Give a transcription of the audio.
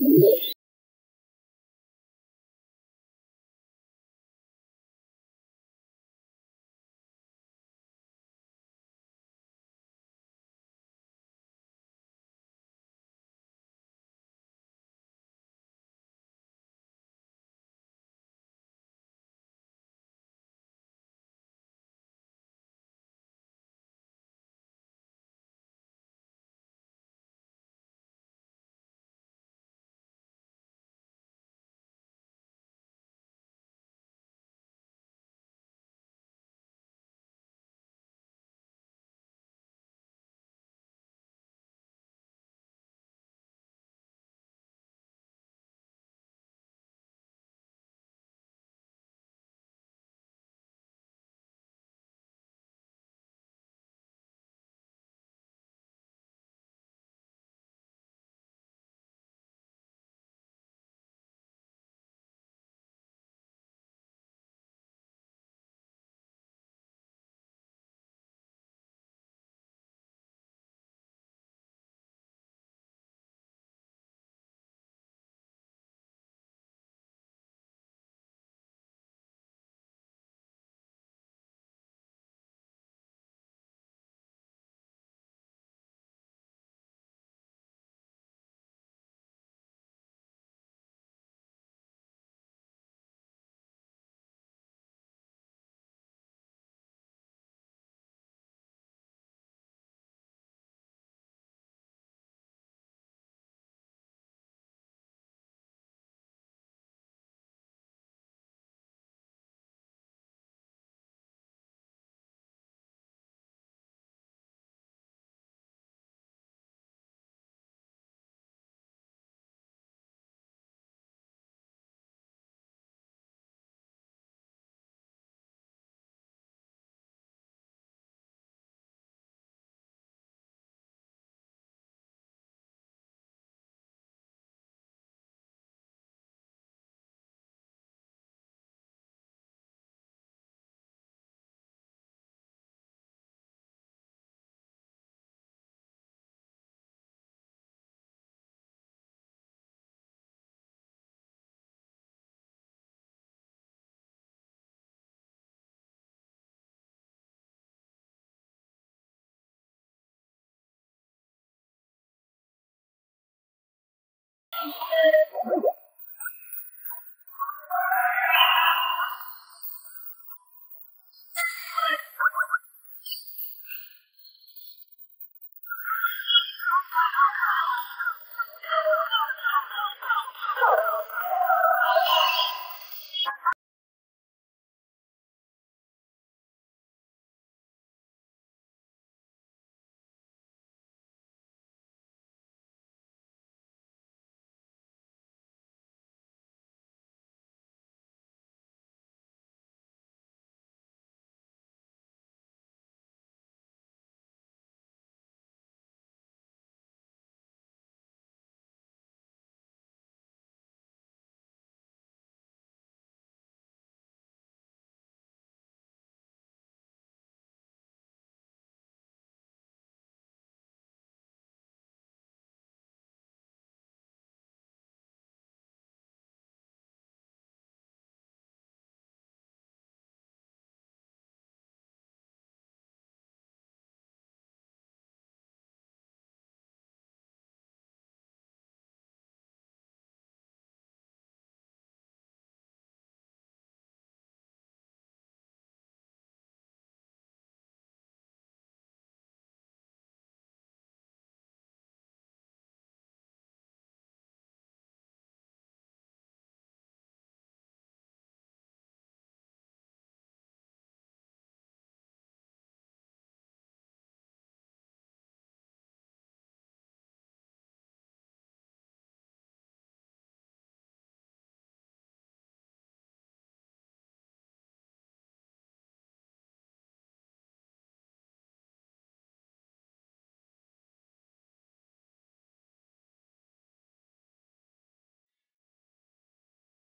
Yeah.